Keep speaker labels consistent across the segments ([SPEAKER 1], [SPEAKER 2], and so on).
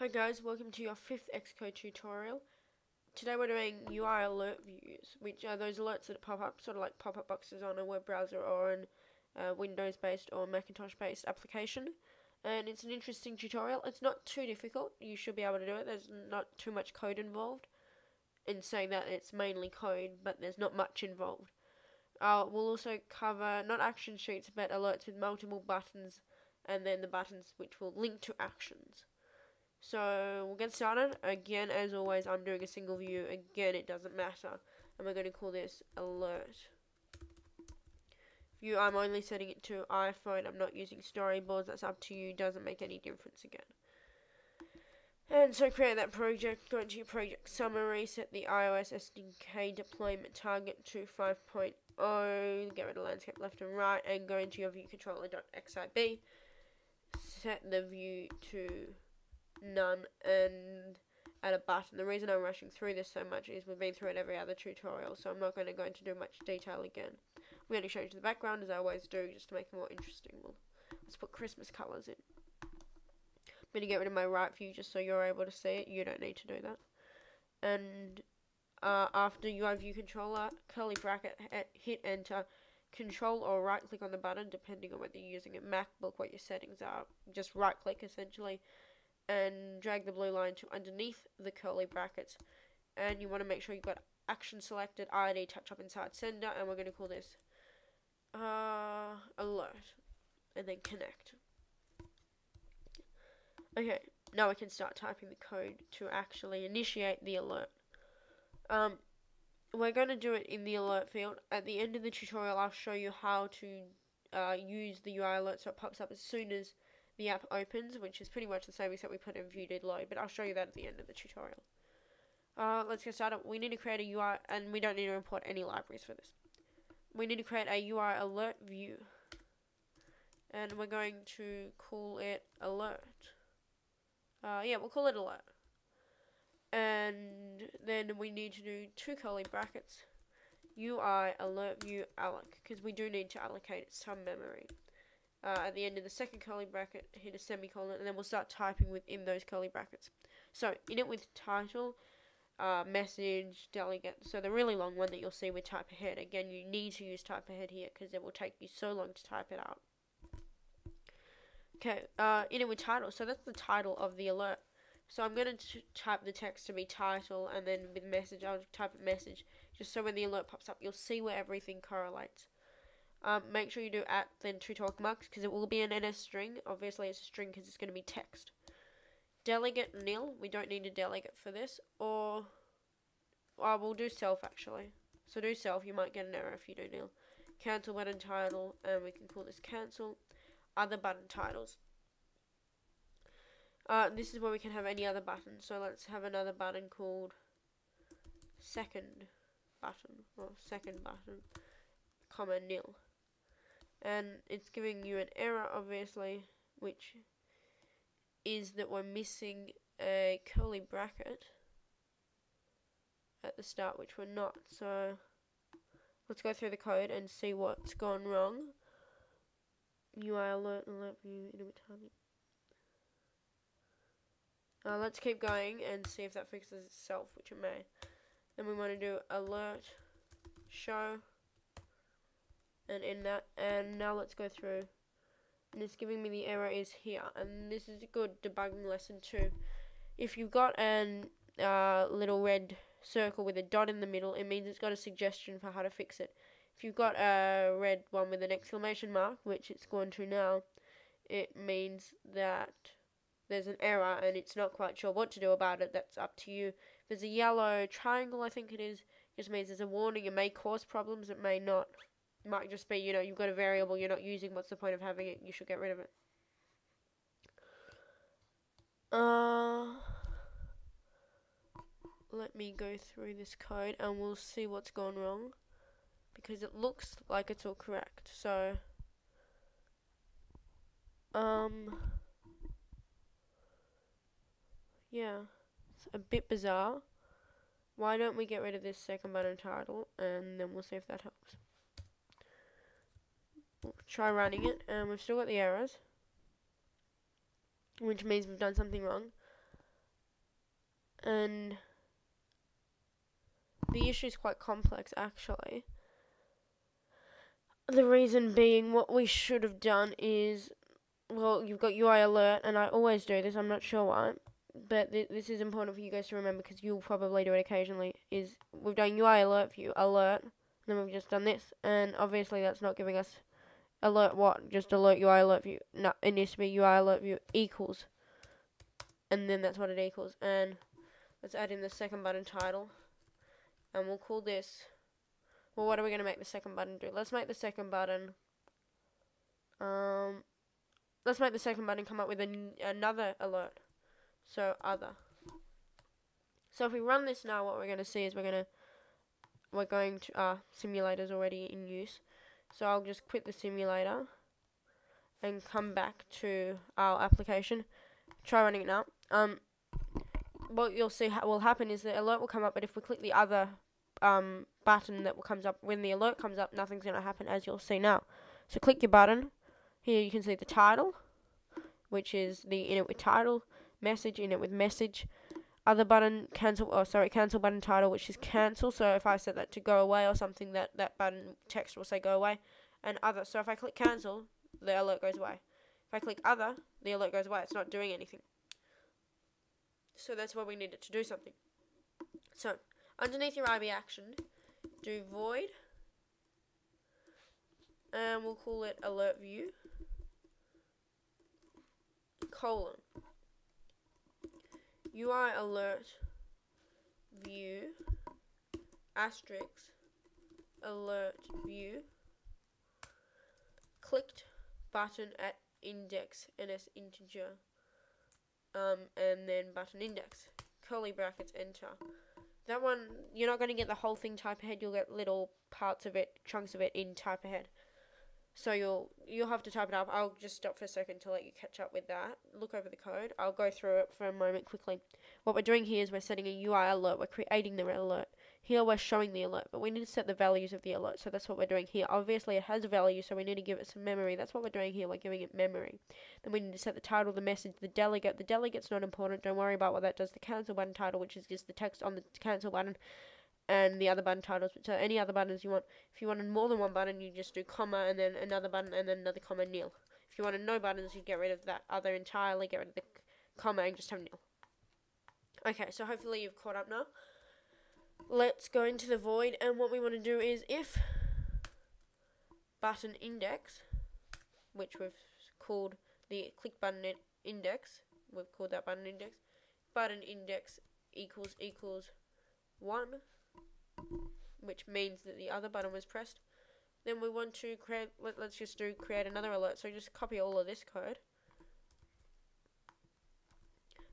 [SPEAKER 1] Hi guys, welcome to your fifth Xcode tutorial. Today we're doing UI alert views, which are those alerts that pop up, sort of like pop-up boxes on a web browser or uh, Windows-based or Macintosh-based application. And it's an interesting tutorial. It's not too difficult. You should be able to do it. There's not too much code involved. In saying that, it's mainly code, but there's not much involved. Uh, we'll also cover not action sheets, but alerts with multiple buttons, and then the buttons which will link to actions. So we'll get started. Again, as always, I'm doing a single view. Again, it doesn't matter. And we're going to call this alert. View, I'm only setting it to iPhone. I'm not using storyboards. That's up to you. Doesn't make any difference again. And so create that project, go into your project summary, set the iOS SDK deployment target to 5.0, get rid of landscape left and right, and go into your view controller.xib, set the view to none and add a button. The reason I'm rushing through this so much is we've been through it every other tutorial, so I'm not going to go into much detail again. I'm going to change the background as I always do, just to make it more interesting. Well, let's put Christmas colours in. I'm going to get rid of my right view just so you're able to see it. You don't need to do that. And uh, after UI view controller, curly bracket, hit enter, control or right click on the button depending on whether you're using a MacBook, what your settings are. Just right click essentially and drag the blue line to underneath the curly brackets. And you want to make sure you've got action selected, ID touch up inside sender, and we're going to call this uh, alert, and then connect. Okay, now we can start typing the code to actually initiate the alert. Um, we're going to do it in the alert field. At the end of the tutorial, I'll show you how to uh, use the UI alert so it pops up as soon as the app opens, which is pretty much the same except we put in view did load, but I'll show you that at the end of the tutorial. Uh, let's get started. We need to create a UI, and we don't need to import any libraries for this. We need to create a UI alert view, and we're going to call it alert. Uh, yeah, we'll call it alert. And then we need to do two curly brackets, UI alert view alloc, because we do need to allocate some memory uh, at the end of the second curly bracket, hit a semicolon, and then we'll start typing within those curly brackets. So, init with title, uh, message, delegate, so the really long one that you'll see with type ahead. Again, you need to use type ahead here because it will take you so long to type it out. Okay, uh, init with title, so that's the title of the alert. So I'm going to type the text to be title, and then with message, I'll type a message, just so when the alert pops up, you'll see where everything correlates. Um, make sure you do at then two talk marks because it will be an NS string. Obviously, it's a string because it's going to be text. Delegate nil. We don't need a delegate for this. Or uh, we'll do self actually. So do self. You might get an error if you do nil. Cancel button title, and we can call this cancel. Other button titles. Uh, this is where we can have any other button. So let's have another button called second button or second button, comma nil and it's giving you an error obviously which is that we're missing a curly bracket at the start which we're not. So let's go through the code and see what's gone wrong. UI alert alert view intimate target. Uh, let's keep going and see if that fixes itself which it may. Then we want to do alert show and in that and now let's go through. And it's giving me the error is here and this is a good debugging lesson too. If you've got an uh, little red circle with a dot in the middle it means it's got a suggestion for how to fix it. If you've got a red one with an exclamation mark which it's going to now it means that there's an error and it's not quite sure what to do about it. That's up to you. If there's a yellow triangle I think it is it just means there's a warning. It may cause problems. It may not might just be, you know, you've got a variable you're not using, what's the point of having it? You should get rid of it. Uh, let me go through this code and we'll see what's gone wrong. Because it looks like it's all correct. So, um, yeah, it's a bit bizarre. Why don't we get rid of this second button title and then we'll see if that helps try running it, and we've still got the errors, which means we've done something wrong. And the issue is quite complex actually. The reason being, what we should have done is, well, you've got UI alert, and I always do this, I'm not sure why, but th- this is important for you guys to remember because you'll probably do it occasionally, is we've done UI alert view, alert, and then we've just done this, and obviously that's not giving us alert what? Just alert UI alert view. No, it needs to be UI alert view equals, and then that's what it equals, and let's add in the second button title, and we'll call this well, what are we going to make the second button do? Let's make the second button, um, let's make the second button come up with an, another alert. So, other. So if we run this now, what we're going to see is we're going to, we're going to, Our uh, simulator's already in use. So I'll just quit the simulator and come back to our application. Try running it now. Um, what you'll see ha will happen is the alert will come up, but if we click the other um, button that comes up when the alert comes up, nothing's going to happen as you'll see now. So click your button. Here you can see the title, which is the init with title, message init with message. Other button cancel. Oh, sorry, cancel button title, which is cancel. So if I set that to go away or something, that that button text will say go away. And other. So if I click cancel, the alert goes away. If I click other, the alert goes away. It's not doing anything. So that's why we need it to do something. So underneath your IB action, do void, and we'll call it alert view, colon, UI alert view, asterisk, alert view, clicked button at index and ns integer, um, and then button index, curly brackets, enter. That one, you're not going to get the whole thing type ahead. You'll get little parts of it, chunks of it in type ahead. So you'll you'll have to type it up. I'll just stop for a second to let you catch up with that. Look over the code. I'll go through it for a moment quickly. What we're doing here is we're setting a UI alert. We're creating the alert. Here we're showing the alert, but we need to set the values of the alert. So that's what we're doing here. Obviously it has a value, so we need to give it some memory. That's what we're doing here. We're giving it memory. Then we need to set the title, the message, the delegate. The delegate's not important. Don't worry about what that does. The cancel button title, which is just the text on the cancel button, and the other button titles. So any other buttons you want. If you wanted more than one button, you just do comma and then another button and then another comma nil. If you wanted no buttons, you'd get rid of that other entirely. Get rid of the comma and just have nil. Okay, so hopefully you've caught up now let's go into the void and what we want to do is if button index which we've called the click button index we've called that button index button index equals equals 1 which means that the other button was pressed then we want to create let, let's just do create another alert so just copy all of this code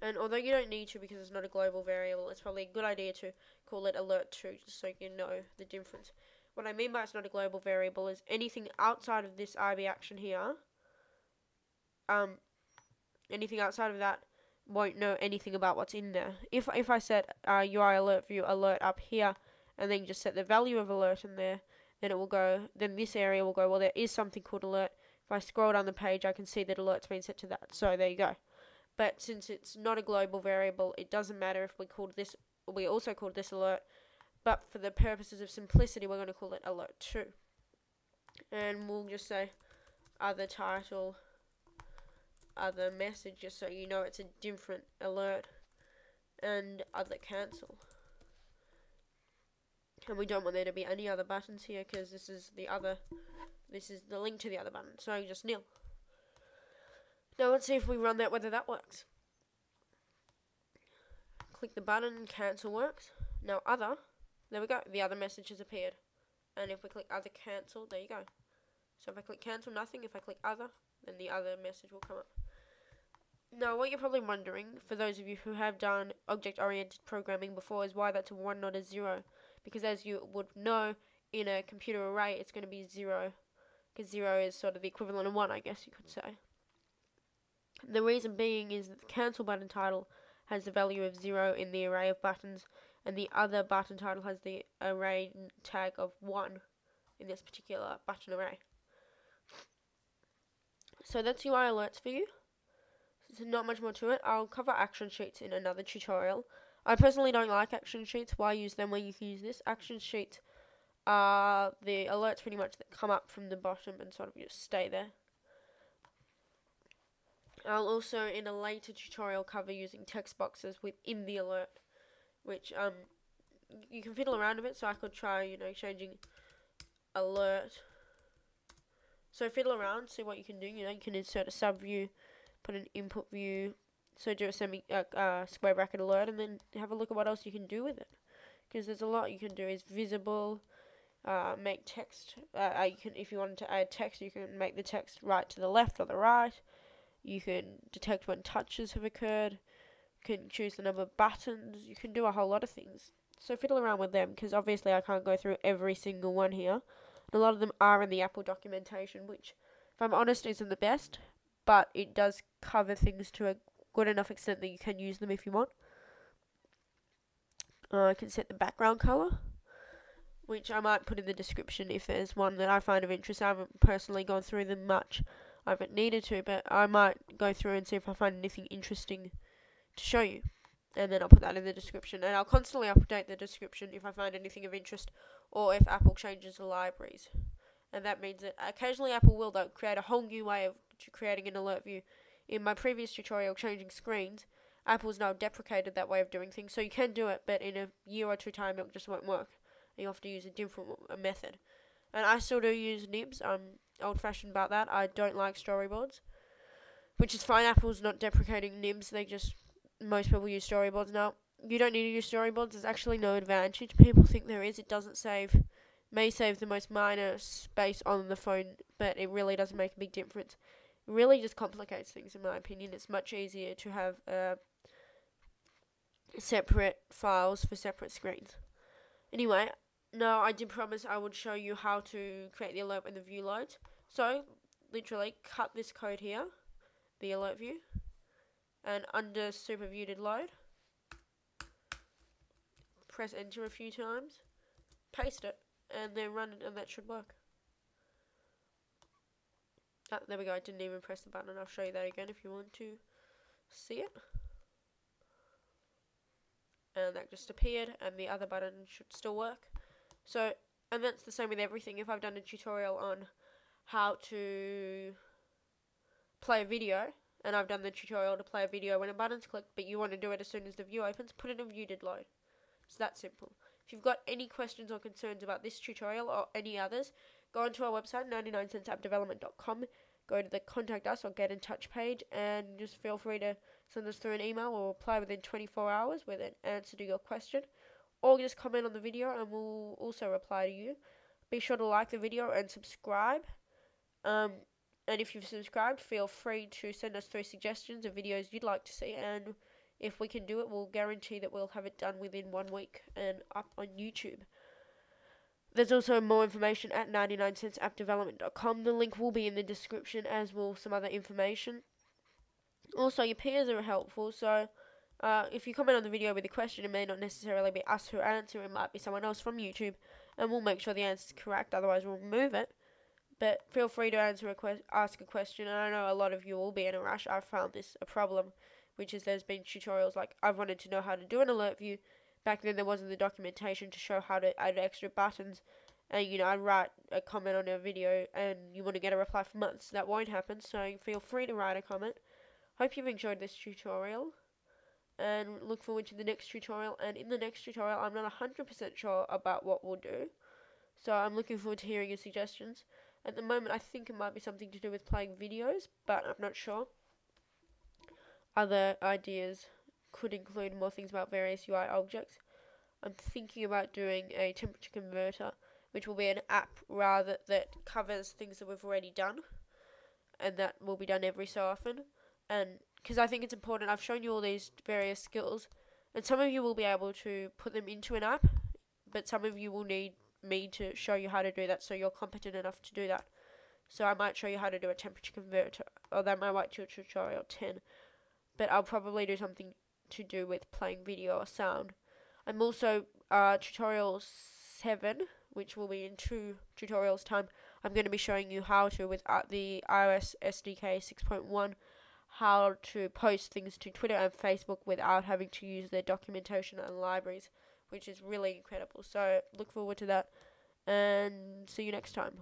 [SPEAKER 1] and although you don't need to because it's not a global variable, it's probably a good idea to call it alert2 just so you know the difference. What I mean by it's not a global variable is anything outside of this IB action here, um, anything outside of that won't know anything about what's in there. If if I set uh, UI alert view alert up here and then you just set the value of alert in there, then it will go, then this area will go, well there is something called alert. If I scroll down the page I can see that alert's been set to that. So there you go. But since it's not a global variable, it doesn't matter if we called this, we also called this alert. But for the purposes of simplicity, we're going to call it alert 2. And we'll just say other title, other message, just so you know it's a different alert. And other cancel. And we don't want there to be any other buttons here because this is the other, this is the link to the other button. So just nil. Now let's see if we run that, whether that works. Click the button, cancel works. Now other, there we go, the other message has appeared. And if we click other cancel, there you go. So if I click cancel nothing, if I click other, then the other message will come up. Now what you're probably wondering, for those of you who have done object-oriented programming before, is why that's a 1 not a 0. Because as you would know, in a computer array, it's going to be 0. Because 0 is sort of the equivalent of 1, I guess you could say. The reason being is that the cancel button title has the value of 0 in the array of buttons, and the other button title has the array tag of 1 in this particular button array. So that's UI alerts for you. So not much more to it. I'll cover action sheets in another tutorial. I personally don't like action sheets. Why use them when you can use this? Action sheets are the alerts pretty much that come up from the bottom and sort of just stay there. I'll also in a later tutorial cover using text boxes within the alert, which um you can fiddle around a bit. So I could try you know changing alert. So fiddle around, see what you can do. You know you can insert a sub view, put an input view. So do a semi uh, uh, square bracket alert, and then have a look at what else you can do with it. Because there's a lot you can do. Is visible. Uh, make text. Uh, uh, you can, if you wanted to add text, you can make the text right to the left or the right. You can detect when touches have occurred. You can choose the number of buttons. You can do a whole lot of things. So fiddle around with them because obviously I can't go through every single one here. And a lot of them are in the Apple documentation, which, if I'm honest, isn't the best, but it does cover things to a good enough extent that you can use them if you want. Uh, I can set the background color, which I might put in the description if there's one that I find of interest. I haven't personally gone through them much. I haven't needed to, but I might go through and see if I find anything interesting to show you. And then I'll put that in the description. And I'll constantly update the description if I find anything of interest or if Apple changes the libraries. And that means that occasionally Apple will, though, create a whole new way of creating an alert view. In my previous tutorial, changing screens, Apple's now deprecated that way of doing things. So you can do it, but in a year or two time, it just won't work. You have to use a different method. And I still do use nibs. I'm old fashioned about that. I don't like storyboards, which is fine. Apple's not deprecating nibs. They just most people use storyboards now. You don't need to use storyboards. There's actually no advantage. People think there is. It doesn't save. May save the most minor space on the phone, but it really doesn't make a big difference. Really just complicates things, in my opinion. It's much easier to have uh, separate files for separate screens. Anyway, no, I did promise I would show you how to create the alert and the view loads. So, literally, cut this code here, the alert view, and under super view did load, press enter a few times, paste it, and then run it, and that should work. Ah, there we go, I didn't even press the button, I'll show you that again if you want to see it. And that just appeared, and the other button should still work. So, and that's the same with everything. If I've done a tutorial on how to play a video, and I've done the tutorial to play a video when a button's clicked, but you want to do it as soon as the view opens, put it in view did load. It's that simple. If you've got any questions or concerns about this tutorial or any others, go onto our website, 99centsappdevelopment.com, go to the contact us or get in touch page, and just feel free to send us through an email or reply within 24 hours with an answer to your question or just comment on the video and we'll also reply to you. Be sure to like the video and subscribe. Um, and if you've subscribed, feel free to send us through suggestions of videos you'd like to see. And if we can do it, we'll guarantee that we'll have it done within one week and up on YouTube. There's also more information at 99centsappdevelopment.com. The link will be in the description, as will some other information. Also, your peers are helpful, so uh, if you comment on the video with a question, it may not necessarily be us who answer, it might be someone else from YouTube, and we'll make sure the answer is correct, otherwise we'll remove it. But feel free to answer a que- ask a question, and I know a lot of you will be in a rush. I've found this a problem, which is there's been tutorials like I've wanted to know how to do an alert view. Back then there wasn't the documentation to show how to add extra buttons, and you know I'd write a comment on a video, and you want to get a reply for months. That won't happen, so feel free to write a comment. Hope you've enjoyed this tutorial and look forward to the next tutorial. And in the next tutorial, I'm not 100% sure about what we'll do. So I'm looking forward to hearing your suggestions. At the moment, I think it might be something to do with playing videos, but I'm not sure. Other ideas could include more things about various UI objects. I'm thinking about doing a temperature converter, which will be an app rather that covers things that we've already done, and that will be done every so often. And because I think it's important. I've shown you all these various skills, and some of you will be able to put them into an app, but some of you will need me to show you how to do that so you're competent enough to do that. So I might show you how to do a temperature converter, or that might wait till tutorial 10, but I'll probably do something to do with playing video or sound. I'm also uh, tutorial 7, which will be in two tutorials time. I'm going to be showing you how to with uh, the iOS SDK 6.1 how to post things to Twitter and Facebook without having to use their documentation and libraries, which is really incredible. So look forward to that and see you next time.